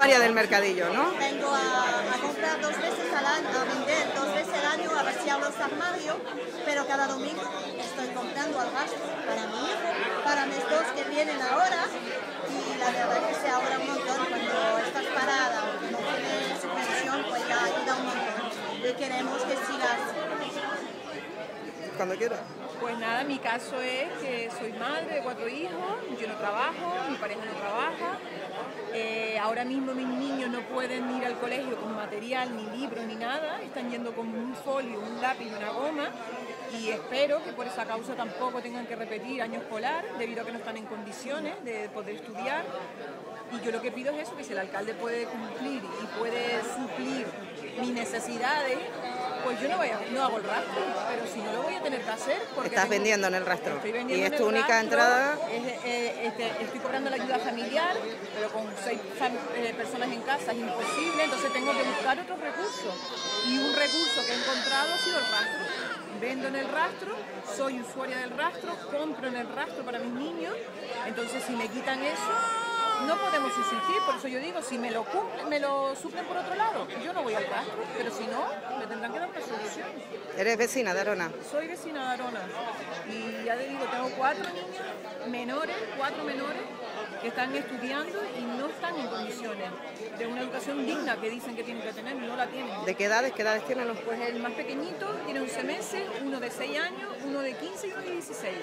Área del mercadillo, ¿no? Vengo a, a comprar dos veces al año, a vender dos veces al año, a vaciar los armarios, pero cada domingo estoy comprando al gasto para mi hijo, para mis dos que vienen ahora, y la verdad es que se ahorra un montón cuando estás parada o no tienes supervisión, pues ya ayuda un montón. Y queremos que sigas Cuando quieras. Pues nada, mi caso es que soy madre de cuatro hijos, yo no trabajo, mi pareja no trabaja. Ahora mismo mis niños no pueden ir al colegio con material, ni libros, ni nada, están yendo con un folio, un lápiz una goma. Y espero que por esa causa tampoco tengan que repetir año escolar, debido a que no están en condiciones de poder estudiar. Y yo lo que pido es eso, que si el alcalde puede cumplir y puede suplir mis necesidades, pues yo no, voy a- no hago el rastro, pero si no lo voy a tener que hacer porque Estás tengo- vendiendo en el rastro. Estoy Y vendiendo es en tu el única rastro, entrada. es- eh, este, estoy cobrando la ayuda familiar, pero con seis eh, personas en casa es imposible, entonces tengo que buscar otros recursos. Y un recurso que he encontrado ha sido el rastro. Vendo en el rastro, soy usuaria del rastro, compro en el rastro para mis niños, entonces si me quitan eso, no podemos subsistir, por eso yo digo, si me lo cumplen, me lo suplen por otro lado, yo no voy al rastro, pero si no, me tendrán que dar. Eres vecina de Arona. Soy vecina de Arona y ya te digo, tengo cuatro niños menores, cuatro menores que están estudiando y no están en condiciones de una educación digna que dicen que tienen que tener, no la tienen. ¿De qué edades? ¿Qué edades tienen los Pues el más pequeñito tiene 11 meses, uno de 6 años, uno de 15 y uno de 16.